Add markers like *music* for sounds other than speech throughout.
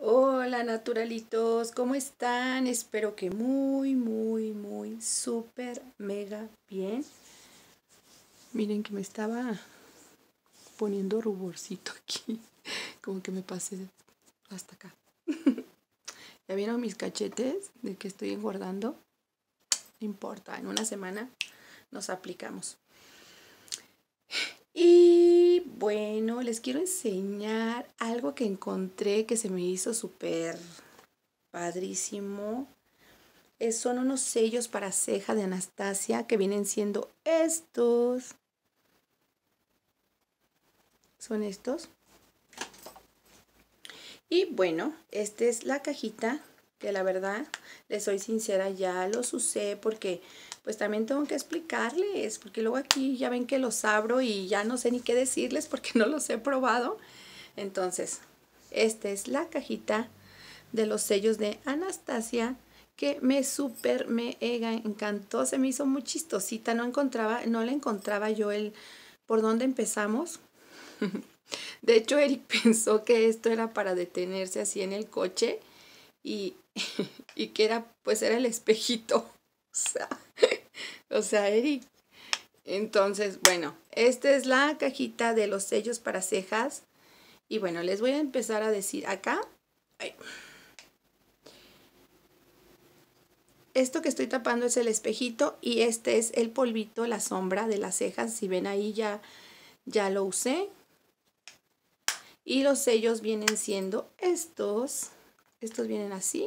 Hola naturalitos, ¿cómo están? Espero que muy, muy, muy, súper, mega bien. Miren que me estaba poniendo ruborcito aquí, *laughs* como que me pasé hasta acá. *laughs* ¿Ya vieron mis cachetes de que estoy engordando? No importa, en una semana nos aplicamos. Y bueno, les quiero enseñar algo que encontré que se me hizo súper padrísimo. son unos sellos para ceja de Anastasia que vienen siendo estos. Son estos. Y bueno, esta es la cajita que la verdad, les soy sincera, ya los usé porque pues también tengo que explicarles, porque luego aquí ya ven que los abro y ya no sé ni qué decirles porque *laughs* no los he probado. Entonces, esta es la cajita de los sellos de Anastasia que me súper me encantó, se me hizo muy chistosita, no encontraba, no le encontraba yo el por dónde empezamos. *laughs* De hecho, Eric *laughs* pensó que esto era para detenerse así en el coche y, *laughs* y que era, pues era el espejito. *laughs* *laughs* O sea, Eric. Entonces, bueno, esta es la cajita de los sellos para cejas. Y bueno, les voy a empezar a decir acá. Esto que estoy tapando es el espejito y este es el polvito, la sombra de las cejas. Si ven ahí ya, ya lo usé. Y los sellos vienen siendo estos. Estos vienen así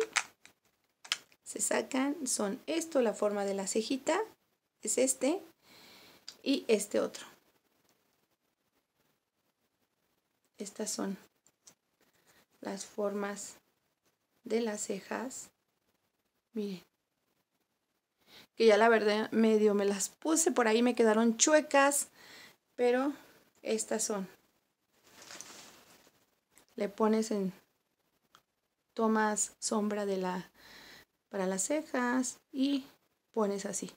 se sacan son esto, la forma de la cejita, es este y este otro. Estas son las formas de las cejas. Miren. Que ya la verdad medio me las puse por ahí, me quedaron chuecas. Pero estas son. Le pones en... Tomas sombra de la para las cejas y pones así.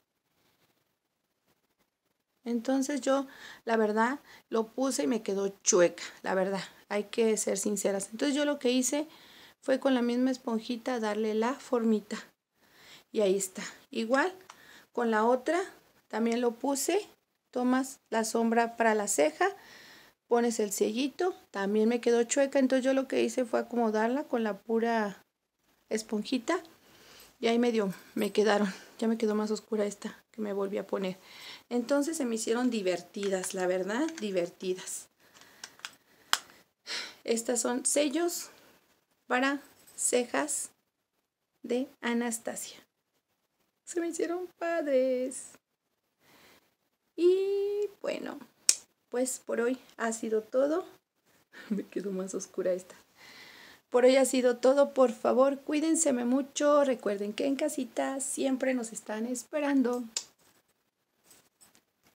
Entonces yo, la verdad, lo puse y me quedó chueca, la verdad, hay que ser sinceras. Entonces yo lo que hice fue con la misma esponjita darle la formita. Y ahí está. Igual, con la otra también lo puse, tomas la sombra para la ceja, pones el sellito, también me quedó chueca, entonces yo lo que hice fue acomodarla con la pura esponjita y ahí medio me quedaron. Ya me quedó más oscura esta que me volví a poner. Entonces se me hicieron divertidas, la verdad, divertidas. Estas son sellos para cejas de Anastasia. Se me hicieron padres. Y bueno, pues por hoy ha sido todo. *laughs* Me quedó más oscura esta. Por hoy ha sido todo. Por favor, cuídense mucho. Recuerden que en casita siempre nos están esperando.